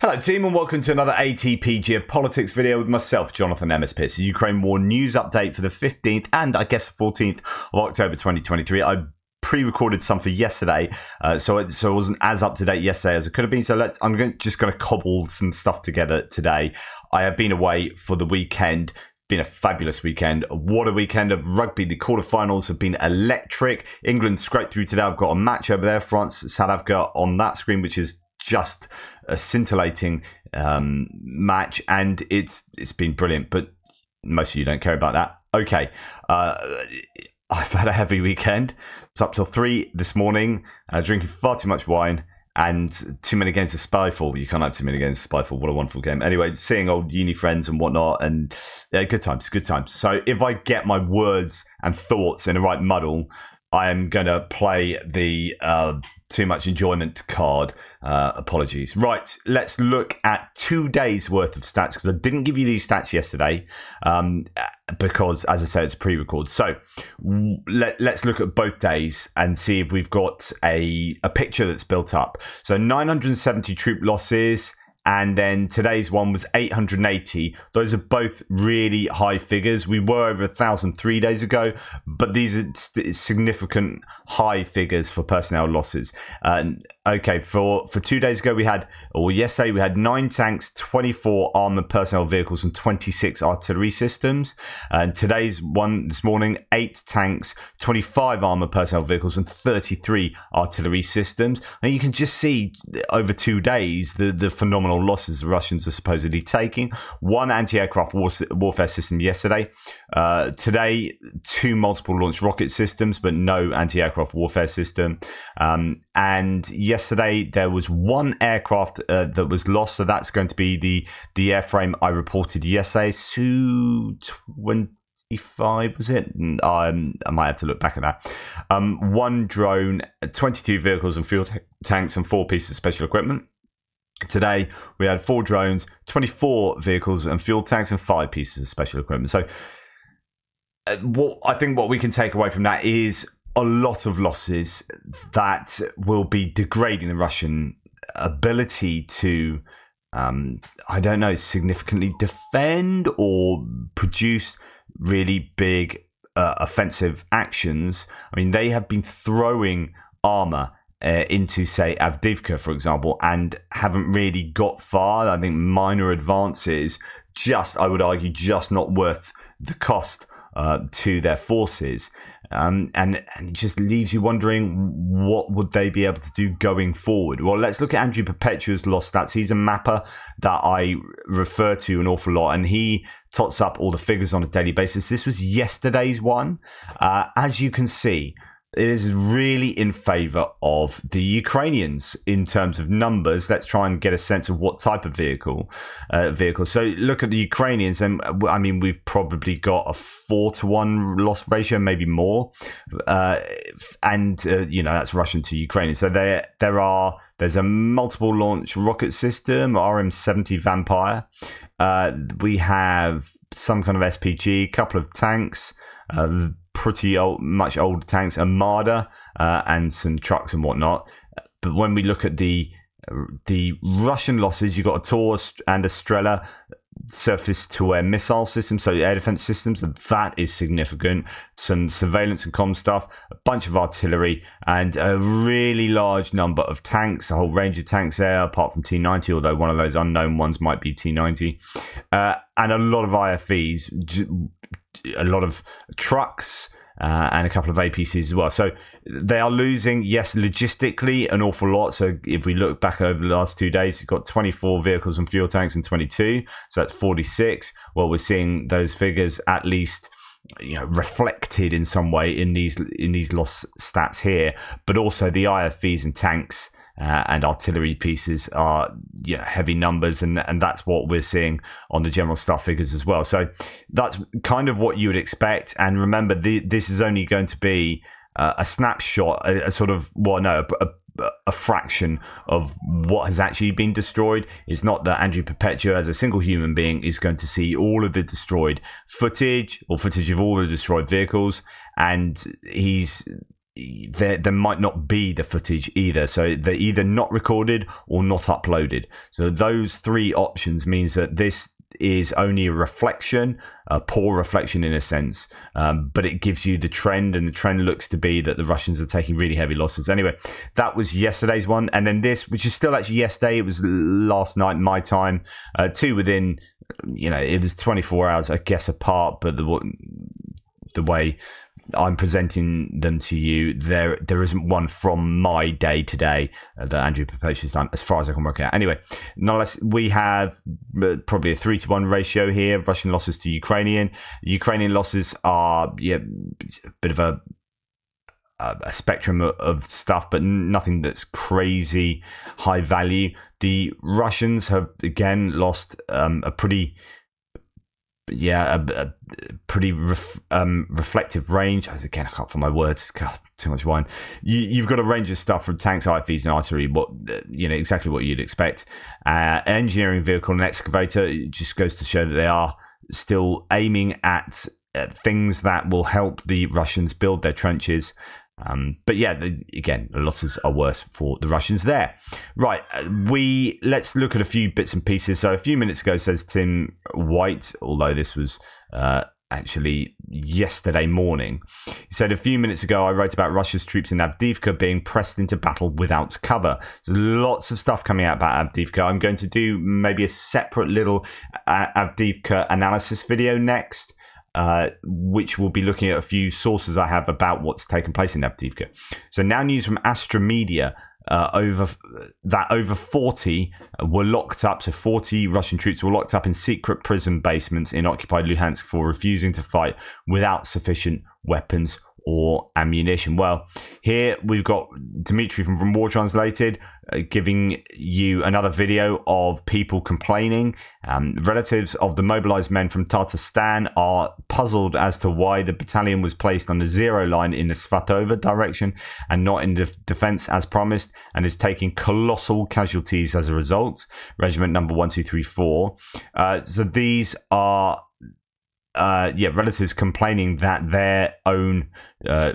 Hello, team, and welcome to another ATP Geopolitics video with myself, Jonathan MS Pearce. Ukraine War news update for the 15th and I guess 14th of October 2023. I pre-recorded some for yesterday, uh, so it, so it wasn't as up to date yesterday as it could have been. So let's I'm going, just going to cobble some stuff together today. I have been away for the weekend been a fabulous weekend. What a weekend of rugby. The quarterfinals have been electric. England scraped through today. I've got a match over there. France, South Africa on that screen, which is just a scintillating um, match, and it's it's been brilliant. But most of you don't care about that. Okay, uh, I've had a heavy weekend. It's up till three this morning, uh, drinking far too much wine and too many games of Spyfall. You can't have too many games of Spyfall. What a wonderful game. Anyway, seeing old uni friends and whatnot, and yeah, good times, good times. So if I get my words and thoughts in the right muddle, I am going to play the uh, too much enjoyment card. Uh, apologies. Right, let's look at two days worth of stats because I didn't give you these stats yesterday um, because, as I said, it's pre-record. So let, let's look at both days and see if we've got a, a picture that's built up. So 970 troop losses, and then today's one was 880. Those are both really high figures. We were over a thousand three days ago, but these are significant high figures for personnel losses. And okay, for for two days ago we had, or yesterday we had nine tanks, 24 armored personnel vehicles, and 26 artillery systems. And today's one this morning, eight tanks, 25 armored personnel vehicles, and 33 artillery systems. And you can just see over two days the the phenomenal losses the Russians are supposedly taking. One anti aircraft war- warfare system yesterday. Uh, today, two multiple launch rocket systems, but no anti aircraft warfare system. Um, and yesterday, there was one aircraft uh, that was lost. So that's going to be the, the airframe I reported yesterday, Su 25 was it um, i might have to look back at that um, one drone 22 vehicles and fuel tanks and four pieces of special equipment Today, we had four drones, 24 vehicles and fuel tanks, and five pieces of special equipment. So, uh, what I think what we can take away from that is a lot of losses that will be degrading the Russian ability to, um, I don't know, significantly defend or produce really big uh, offensive actions. I mean, they have been throwing armor uh, into say Avdiivka, for example, and haven't really got far. I think minor advances, just I would argue, just not worth the cost uh, to their forces. Um, and, and it just leaves you wondering what would they be able to do going forward. Well, let's look at Andrew Perpetua's lost stats. He's a mapper that I refer to an awful lot, and he tots up all the figures on a daily basis. This was yesterday's one. Uh, as you can see, it is really in favor of the Ukrainians in terms of numbers. Let's try and get a sense of what type of vehicle uh, vehicle. So look at the Ukrainians, and I mean we've probably got a four to one loss ratio, maybe more, uh, and uh, you know that's Russian to Ukrainian. So there there are there's a multiple launch rocket system, RM70 Vampire. Uh, we have some kind of SPG, a couple of tanks. Uh, pretty old, much older tanks, Armada, uh, and some trucks and whatnot. But when we look at the the Russian losses, you've got a Taurus and a Strela surface to air missile systems, so air defense systems, that is significant. Some surveillance and com stuff, a bunch of artillery, and a really large number of tanks, a whole range of tanks there, apart from T90, although one of those unknown ones might be T90, uh, and a lot of IFVs, a lot of trucks. Uh, and a couple of APCs as well. So they are losing, yes, logistically an awful lot. So if we look back over the last two days, we've got 24 vehicles and fuel tanks and 22. So that's 46. Well, we're seeing those figures at least you know reflected in some way in these in these loss stats here but also the ifvs and tanks uh, and artillery pieces are you know, heavy numbers, and and that's what we're seeing on the general staff figures as well. So that's kind of what you would expect. And remember, the, this is only going to be uh, a snapshot, a, a, sort of well, no, a, a, a, fraction of what has actually been destroyed. It's not that Andrew Perpetua, as a single human being, is going to see all of the destroyed footage or footage of all the destroyed vehicles, and he's there there might not be the footage either. So they're either not recorded or not uploaded. So those three options means that this is only a reflection, a poor reflection in a sense, um, but it gives you the trend, and the trend looks to be that the Russians are taking really heavy losses. Anyway, that was yesterday's one, and then this, which is still actually yesterday, it was last night my time, uh, two within, you know, it was 24 hours, I guess, apart, but the the way I'm presenting them to you. There, there isn't one from my day today uh, that Andrew Poposh has done, as far as I can work out. Anyway, nonetheless, we have uh, probably a three to one ratio here. Russian losses to Ukrainian. Ukrainian losses are yeah, a bit of a a spectrum of stuff, but nothing that's crazy high value. The Russians have again lost um, a pretty yeah, a, a pretty ref, um, reflective range. Again, I can't find my words. God, too much wine. You, have got a range of stuff from tanks, IFVs, and artillery. What you know, exactly what you'd expect. Uh, engineering vehicle and excavator. It just goes to show that they are still aiming at things that will help the Russians build their trenches. Um, but yeah, again, the losses are worse for the Russians there. Right, uh, we let's look at a few bits and pieces. So a few minutes ago, says Tim White, although this was uh, actually yesterday morning. He said a few minutes ago, I wrote about Russia's troops in Avdiivka being pressed into battle without cover. There's lots of stuff coming out about Avdiivka. I'm going to do maybe a separate little uh, Avdiivka analysis video next. Uh, which will be looking at a few sources I have about what's taken place in Avdiivka. So now news from Astra Media. Uh, over that over 40 were locked up so 40 russian troops were locked up in secret prison basements in occupied luhansk for refusing to fight without sufficient weapons or ammunition. Well, here we've got Dimitri from, from War Translated uh, giving you another video of people complaining. Um, relatives of the mobilized men from Tatarstan are puzzled as to why the battalion was placed on the zero line in the Svatove direction and not in the defense as promised, and is taking colossal casualties as a result. Regiment number 1234. Uh, so these are uh, yeah, relatives complaining that their own uh,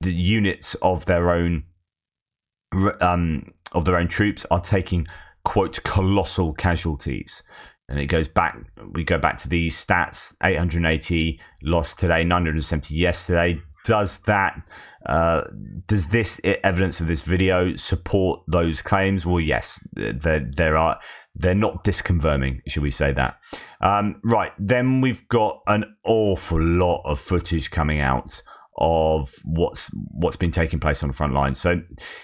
the units of their own um, of their own troops are taking quote colossal casualties. And it goes back. We go back to these stats: 880 lost today, 970 yesterday. Does that uh, does this evidence of this video support those claims? Well, yes, there there are they're not disconfirming, should we say that? Um, right, then we've got an awful lot of footage coming out of what's what's been taking place on the front line. So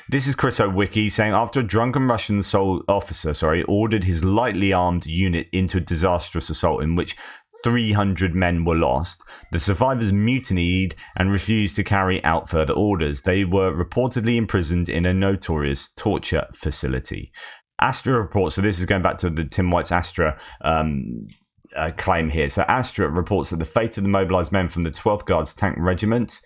this is ChrisO_wiki saying after a drunken Russian sol- officer, sorry, ordered his lightly armed unit into a disastrous assault in which 300 men were lost. The survivors mutinied and refused to carry out further orders. They were reportedly imprisoned in a notorious torture facility. Astra reports, so this is going back to the Tim White's Astra um, uh, claim here. So Astra reports that the fate of the mobilized men from the 12th Guards Tank Regiment,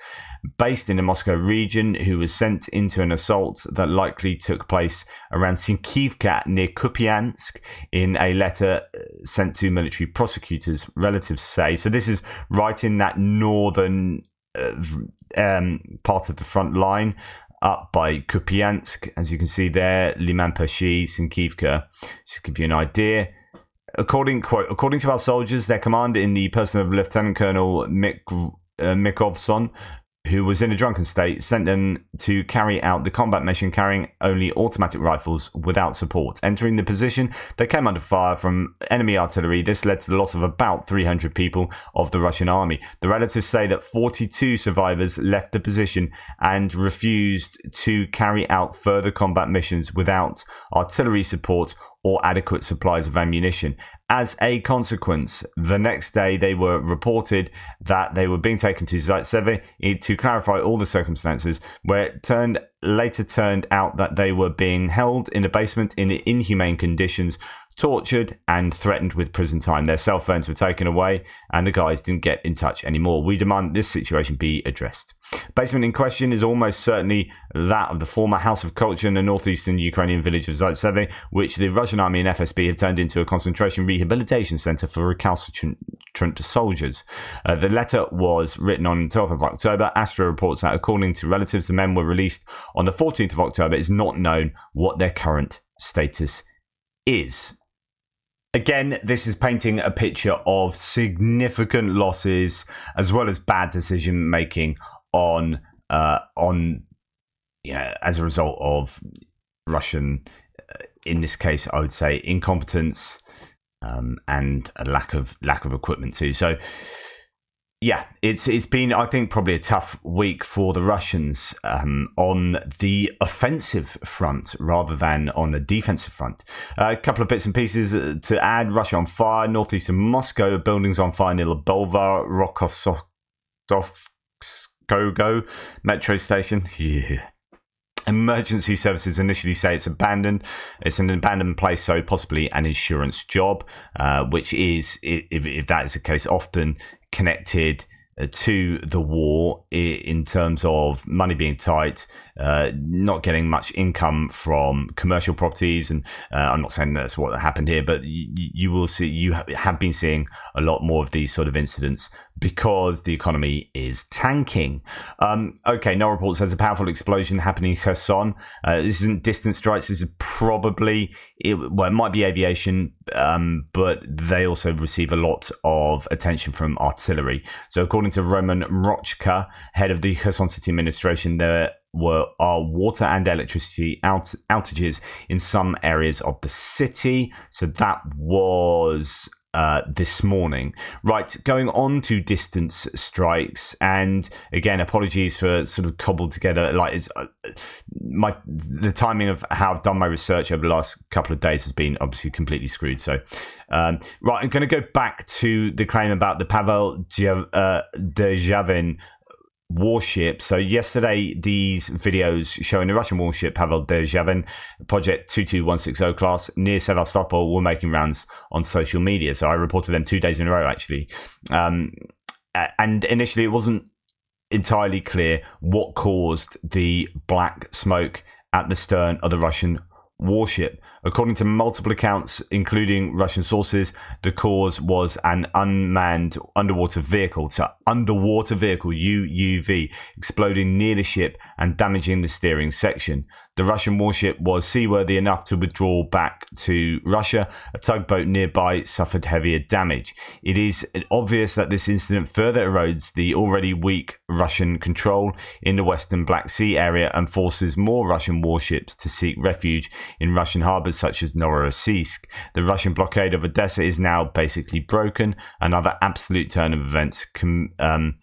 based in the Moscow region, who was sent into an assault that likely took place around Sinkivka near Kupiansk, in a letter uh, sent to military prosecutors, relatives say. So this is right in that northern uh, um, part of the front line up by Kupiansk, as you can see there, Liman Pershi, Sinkivka. Just to give you an idea. According quote, according to our soldiers, their commander in the person of Lieutenant Colonel Mik, uh, Mikovson who was in a drunken state, sent them to carry out the combat mission carrying only automatic rifles without support. Entering the position, they came under fire from enemy artillery. This led to the loss of about 300 people of the Russian army. The relatives say that 42 survivors left the position and refused to carry out further combat missions without artillery support or adequate supplies of ammunition. As a consequence, the next day they were reported that they were being taken to Zaitsev eh, to clarify all the circumstances, where it turned later turned out that they were being held in a basement in inhumane conditions tortured and threatened with prison time. Their cell phones were taken away and the guys didn't get in touch anymore. We demand this situation be addressed. Basement in question is almost certainly that of the former House of Culture in the northeastern Ukrainian village of Zaitsev, which the Russian army and FSB have turned into a concentration rehabilitation center for recalcitrant soldiers. Uh, the letter was written on 12th of October. Astra reports that according to relatives, the men were released on the 14th of October. It is not known what their current status is. Again, this is painting a picture of significant losses as well as bad decision making on uh, on yeah as a result of Russian, uh, in this case, I would say incompetence um, and a lack of lack of equipment too. So yeah, it's it's been I think probably a tough week for the Russians um, on the offensive front rather than on the defensive front. Uh, a couple of bits and pieces uh, to add: Russia on fire, northeast of Moscow, buildings on fire near Bulvar, Rokossovskogo metro station. Yeah. Emergency services initially say it's abandoned. It's an abandoned place, so possibly an insurance job, uh, which is, if, if that is the case, often connected uh, to the war in terms of money being tight, uh, not getting much income from commercial properties. And uh, I'm not saying that's what happened here, but you, you will see, you have been seeing a lot more of these sort of incidents because the economy is tanking. Um, okay, NOELreports says a powerful explosion happening in Kherson. Uh, this isn't distant strikes. This is probably it, well, it might be aviation, um, but they also receive a lot of attention from artillery. So, according to Roman Mrochko, head of the Kherson City administration, there were are water and electricity out, outages in some areas of the city. So that was uh, this morning. Right, going on to distance strikes, and again, apologies for sort of cobbled together. Like it's uh, my the timing of how I've done my research over the last couple of days has been obviously completely screwed. So, um, right, I'm going to go back to the claim about the Pavel uh, Derzhavin warship. So yesterday, these videos showing the Russian warship Pavel Derzhavin, Project 22160 class near Sevastopol were making rounds on social media. So I reported them two days in a row, actually. Um, and initially, it wasn't entirely clear what caused the black smoke at the stern of the Russian warship. According to multiple accounts, including Russian sources, the cause was an unmanned underwater vehicle, so underwater vehicle UUV, exploding near the ship and damaging the steering section. The Russian warship was seaworthy enough to withdraw back to Russia. A tugboat nearby suffered heavier damage. It is obvious that this incident further erodes the already weak Russian control in the western Black Sea area and forces more Russian warships to seek refuge in Russian harbors such as Novorossiysk. The Russian blockade of Odessa is now basically broken. Another absolute turn of events. Com- um,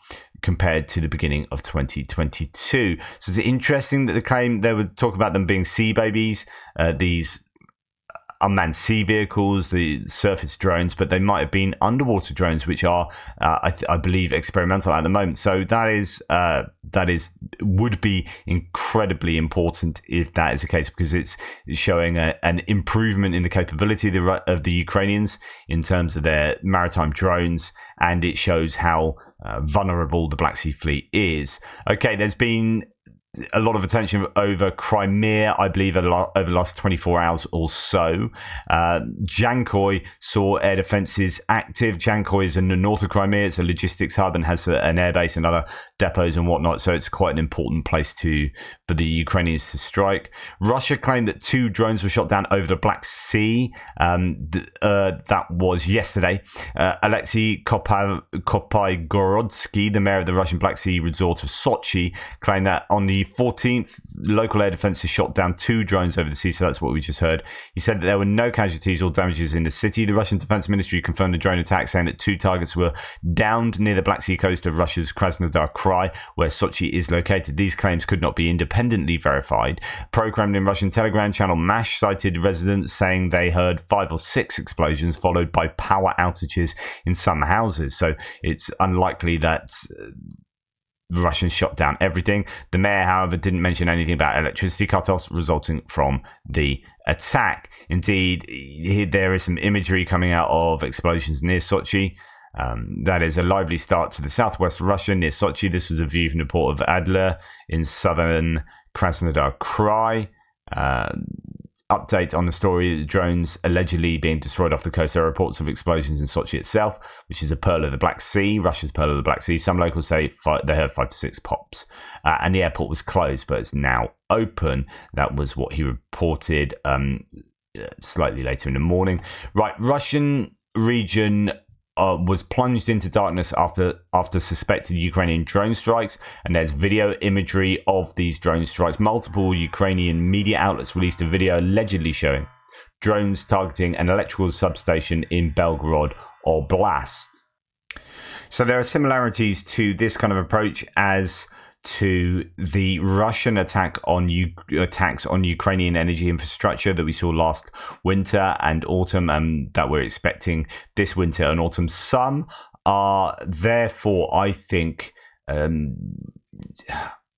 compared to the beginning of 2022. So it's interesting that the claim they would talk about them being sea babies, uh, these unmanned sea vehicles, the surface drones, but they might have been underwater drones, which are, uh, I, th- I, believe, experimental at the moment. So that is uh, that is would be incredibly important if that is the case, because it's showing a, an improvement in the capability of the, of the Ukrainians in terms of their maritime drones, and it shows how Uh, vulnerable the Black Sea Fleet is. Okay, there's been a lot of attention over Crimea, I believe, over the last 24 hours or so. Uh, Dzhankoy saw air defences active. Dzhankoy is in the north of Crimea. It's a logistics hub and has an airbase and other depots and whatnot. So it's quite an important place to for the Ukrainians to strike. Russia claimed that two drones were shot down over the Black Sea. Um, th- uh, that was yesterday. Uh, Alexei Kopaygorodsky, the mayor of the Russian Black Sea resort of Sochi, claimed that on the 14th, local air defences shot down two drones over the sea. So that's what we just heard. He said that there were no casualties or damages in the city. The Russian Defense Ministry confirmed the drone attack, saying that two targets were downed near the Black Sea coast of Russia's Krasnodar Krai, where Sochi is located. These claims could not be independently verified. Pro Kremlin Russian Telegram channel MASH cited residents saying they heard five or six explosions, followed by power outages in some houses. So it's unlikely that the Russians shut down everything. The mayor, however, didn't mention anything about electricity cutoffs resulting from the attack. Indeed, there is some imagery coming out of explosions near Sochi. Um, that is a lively start to the southwest Russia near Sochi. This was a view from the port of Adler in southern Krasnodar Krai. Uh, update on the story of drones allegedly being destroyed off the coast. There are reports of explosions in Sochi itself, which is a pearl of the Black Sea, Russia's pearl of the Black Sea. Some locals say five, they heard five to six pops. Uh, and the airport was closed, but it's now open. That was what he reported um, slightly later in the morning. Right, Russian region uh, was plunged into darkness after after suspected Ukrainian drone strikes, and there's video imagery of these drone strikes. Multiple Ukrainian media outlets released a video allegedly showing drones targeting an electrical substation in Belgorod Oblast. So there are similarities to this kind of approach as to the Russian attack on U- attacks on Ukrainian energy infrastructure that we saw last winter and autumn, and that we're expecting this winter and autumn. Some are therefore, I think, um,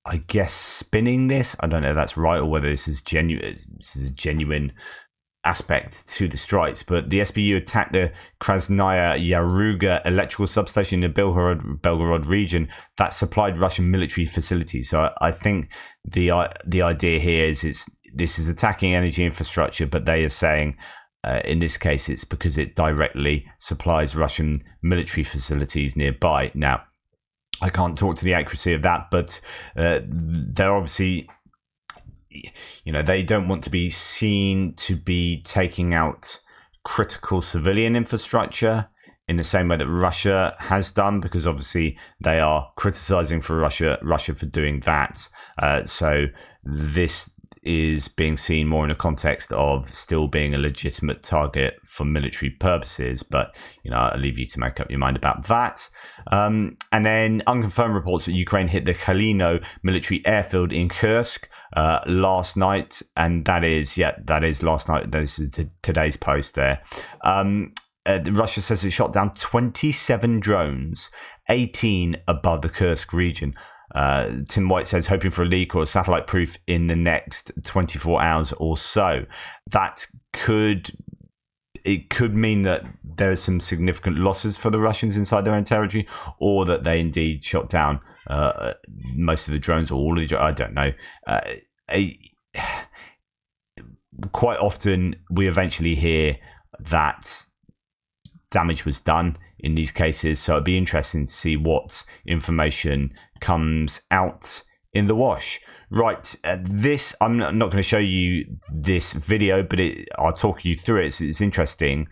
I guess spinning this. I don't know if that's right or whether this is genuine. This is a genuine aspect to the strikes, but the SBU attacked the Krasnaya Yaruga electrical substation in the Belgorod, Belgorod region that supplied Russian military facilities. So I, I think the uh, the idea here is it's this is attacking energy infrastructure, but they are saying. Uh, in this case, it's because it directly supplies Russian military facilities nearby. Now, I can't talk to the accuracy of that, but uh, they're obviously you know, they don't want to be seen to be taking out critical civilian infrastructure in the same way that Russia has done, because obviously they are criticizing for Russia Russia for doing that. Uh, so this is being seen more in a context of still being a legitimate target for military purposes. But you know, I'll leave you to make up your mind about that. Um, and then unconfirmed reports that Ukraine hit the Khalino military airfield in Kursk uh, last night, and that is yeah, that is last night. This is t- today's post there. Um, uh, Russia says it shot down 27 drones, 18 above the Kursk region. Uh, Tim White says hoping for a leak or a satellite proof in the next 24 hours or so. That could it could mean that there are some significant losses for the Russians inside their own territory, or that they indeed shot down uh, most of the drones or all of the I don't know. Uh, quite often, we eventually hear that damage was done in these cases. So it'd be interesting to see what information comes out in the wash. Right, uh, this I'm not, going to show you this video, but it, I'll talk you through it. It's interesting.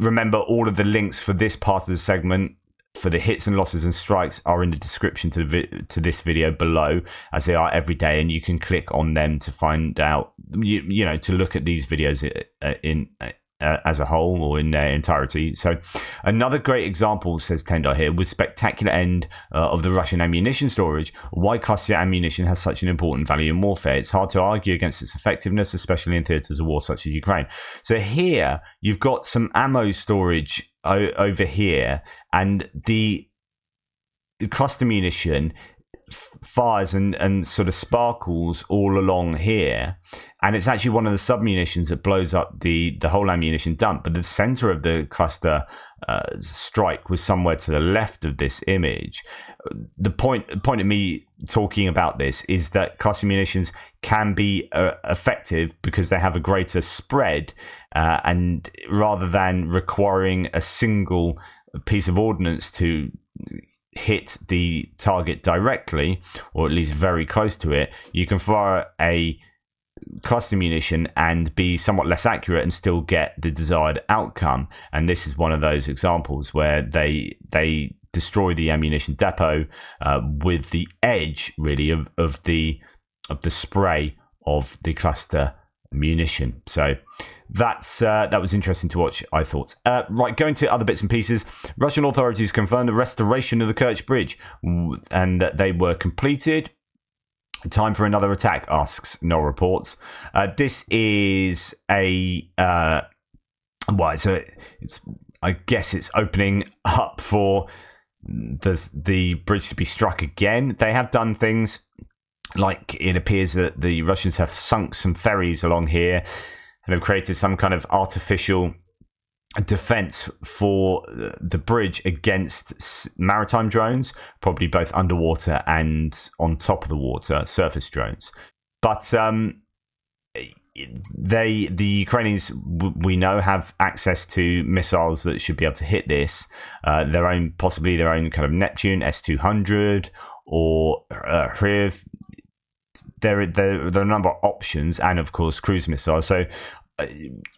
Remember, all of the links for this part of the segment for the hits and losses and strikes are in the description to the vi- to this video below as they are every day and you can click on them to find out you, you know to look at these videos uh, in uh, uh, as a whole or in their entirety. So, another great example, says Tendar here, with spectacular end uh, of the Russian ammunition storage. Why cluster ammunition has such an important value in warfare? It's hard to argue against its effectiveness, especially in theatres of war such as Ukraine. So, here you've got some ammo storage over here, and the the cluster munition fires and, and sort of sparkles all along here. And it's actually one of the sub munitions that blows up the, the whole ammunition dump. But the center of the cluster uh, strike was somewhere to the left of this image. The point, point of me talking about this is that cluster munitions can be uh, effective because they have a greater spread. Uh, and rather than requiring a single piece of ordnance to hit the target directly, or at least very close to it, you can fire a cluster munition and be somewhat less accurate and still get the desired outcome. And this is one of those examples where they they destroy the ammunition depot uh, with the edge really of, of the of the spray of the cluster munition. So that's uh, that was interesting to watch. I thought. Uh, right, going to other bits and pieces. Russian authorities confirmed the restoration of the Kerch Bridge, and that they were completed. Time for another attack? Asks NOELreports. Uh, this is a uh, well, it's a, it's I guess it's opening up for the the bridge to be struck again. They have done things like it appears that the Russians have sunk some ferries along here and have created some kind of artificial defense for the bridge against maritime drones, probably both underwater and on top of the water, surface drones. But um, they the Ukrainians we know have access to missiles that should be able to hit this uh, their own possibly their own kind of Neptune S two hundred or uh, Hrim. There, there, are a number of options, and of course cruise missiles. So uh,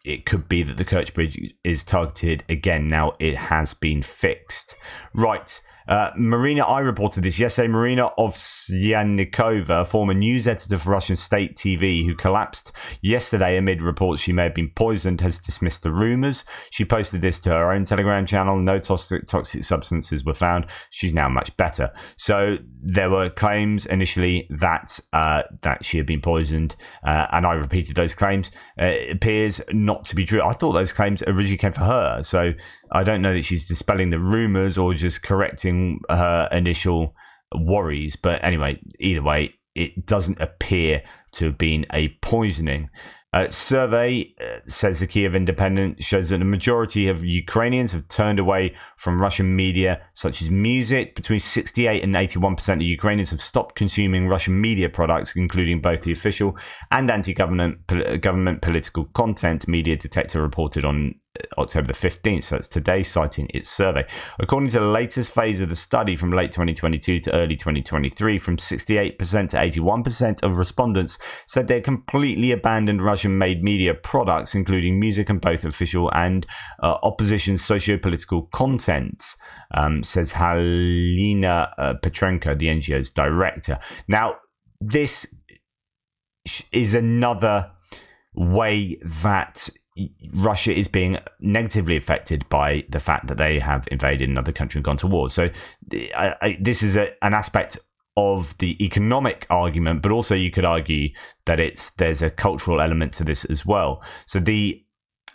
it could be that the Kerch Bridge is targeted again. Now it has been fixed. Right. Uh, Marina, I reported this yesterday. Marina Ovsyannikova, former news editor for Russian state TV, who collapsed yesterday amid reports she may have been poisoned, has dismissed the rumors. She posted this to her own Telegram channel. No toxic, toxic substances were found. She's now much better. So there were claims initially that uh, that she had been poisoned, uh, and I repeated those claims. Uh, it appears not to be true. I thought those claims originally came for her. So I don't know that she's dispelling the rumors or just correcting her initial worries. But anyway, either way, it doesn't appear to have been a poisoning. Uh, survey uh, says the Kiev Independent shows that the majority of Ukrainians have turned away from Russian media, such as music. Between 68 and 81 percent of Ukrainians have stopped consuming Russian media products, including both the official and anti-government government political content. Media Detector reported on October the 15th. So it's today citing its survey. According to the latest phase of the study from late 2022 to early 2023, from 68% to 81% of respondents said they completely abandoned Russian made media products, including music and both official and uh, opposition socio political content. Um, says Halina uh, Petrenko, the NGO's director. Now, this is another way that Russia is being negatively affected by the fact that they have invaded another country and gone to war. So I, I, this is a, an aspect of the economic argument, but also you could argue that it's there's a cultural element to this as well. So the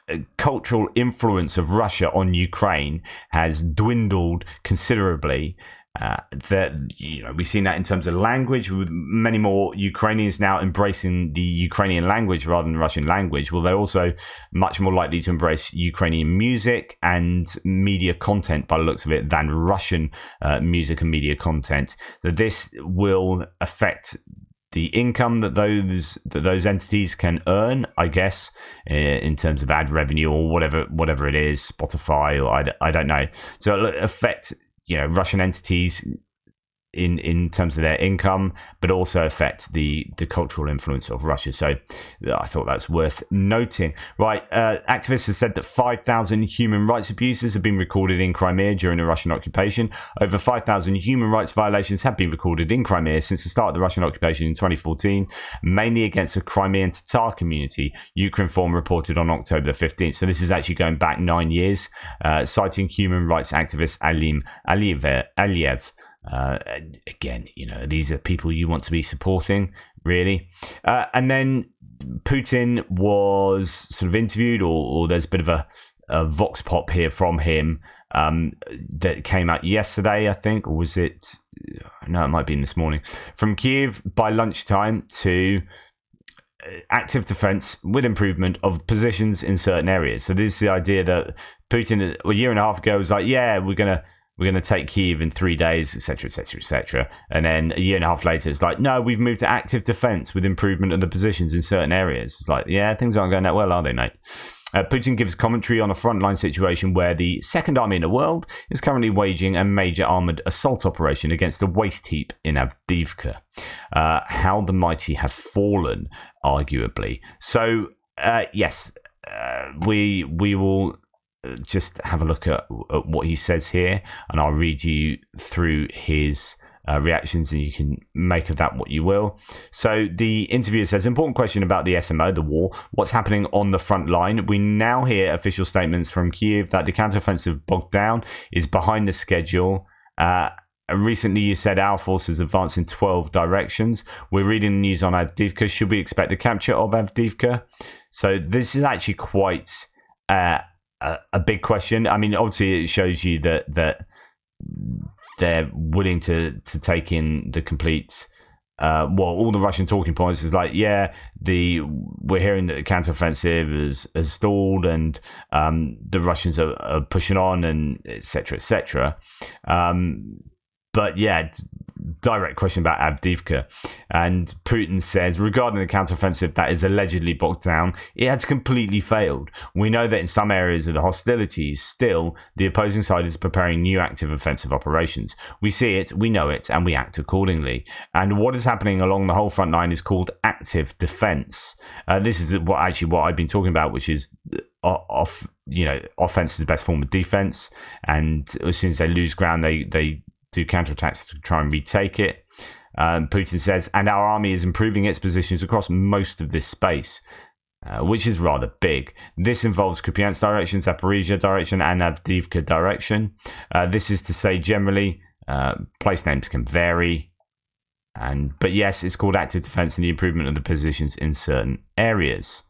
uh, cultural influence of Russia on Ukraine has dwindled considerably uh, that you know we've seen that in terms of language, with many more Ukrainians now embracing the Ukrainian language rather than the Russian language. Well, they're also much more likely to embrace Ukrainian music and media content, by the looks of it, than Russian uh, music and media content. So this will affect the income that those that those entities can earn, I guess, in terms of ad revenue or whatever whatever it is, Spotify or I, I don't know. So affect you know Russian entities in in terms of their income, but also affect the the cultural influence of Russia. So I thought that's worth noting. Right, uh, activists have said that 5,000 human rights abuses have been recorded in Crimea during the Russian occupation. Over 5,000 human rights violations have been recorded in Crimea since the start of the Russian occupation in 2014, mainly against the Crimean Tatar community. Ukraine Ukrinform reported on October the 15th. So this is actually going back nine years, uh, citing human rights activist Alim Aliyev. Aliyev uh, again, you know, these are people you want to be supporting, really. Uh, and then Putin was sort of interviewed, or, or there's a bit of a, a vox pop here from him um, that came out yesterday, I think, or was it? No, it might be in this morning. From Kiev by lunchtime to uh, active defense with improvement of positions in certain areas. So this is the idea that Putin a year and a half ago was like, yeah, we're gonna we're going to take Kiev in three days, etc., etc., etc. And then a year and a half later, it's like, no, we've moved to active defense with improvement of the positions in certain areas. It's like, yeah, things aren't going that well, are they, mate? Uh, Putin gives commentary on a frontline situation where the second army in the world is currently waging a major armored assault operation against a waste heap in Avdiivka. Uh, how the mighty have fallen, arguably. So, uh, yes, uh, we we will just have a look at, at, what he says here, and I'll read you through his uh, reactions, and you can make of that what you will. So the interviewer says, important question about the SMO, the war. What's happening on the front line? We now hear official statements from Kiev that the counteroffensive Bogdan is behind the schedule. Uh, recently, you said our forces advance in 12 directions. We're reading the news on Avdiivka. Should we expect the capture of Avdiivka? So this is actually quite uh, a, big question. I mean, obviously, it shows you that that they're willing to to take in the complete. Uh, well, all the Russian talking points is like, yeah, the we're hearing that the counteroffensive has, has stalled and um, the Russians are, are, pushing on and etc. etc. Um, but yeah, direct question about Avdiivka. And Putin says, regarding the counteroffensive that is allegedly bogged down, it has completely failed. We know that in some areas of the hostilities, still, the opposing side is preparing new active offensive operations. We see it, we know it, and we act accordingly. And what is happening along the whole front line is called active defense. Uh, this is what actually what I've been talking about, which is uh, off, you know, offense is the best form of defense. And as soon as they lose ground, they, they do counterattacks to try and retake it. Um, Putin says, and our army is improving its positions across most of this space. Uh, which is rather big. This involves Kupiansk direction, Zaporizhia direction, and Avdiivka direction. Uh, this is to say, generally, uh, place names can vary, and but yes, it's called active defense and the improvement of the positions in certain areas.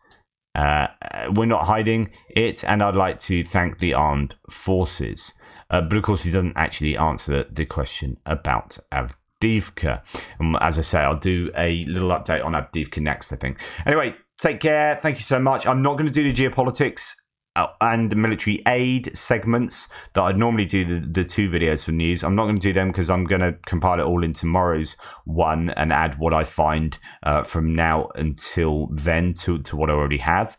Uh, we're not hiding it, and I'd like to thank the armed forces. Uh, but of course, he doesn't actually answer the question about Avdiivka. Um, as I say, I'll do a little update on Avdiivka next, I think. Anyway, take care. Thank you so much. I'm not going to do the geopolitics uh, and military aid segments that I'd normally do the, the two videos for news. I'm not going to do them because I'm going to compile it all in tomorrow's one and add what I find uh, from now until then to, to what I already have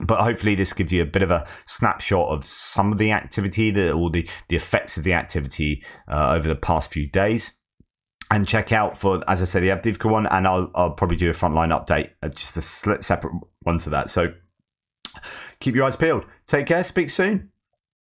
but hopefully this gives you a bit of a snapshot of some of the activity the, or the, the effects of the activity uh, over the past few days. And check out for as i said the avdiivka one and i'll, I'll probably do a frontline update uh, just a separate one to that. So keep your eyes peeled. Take care. Speak soon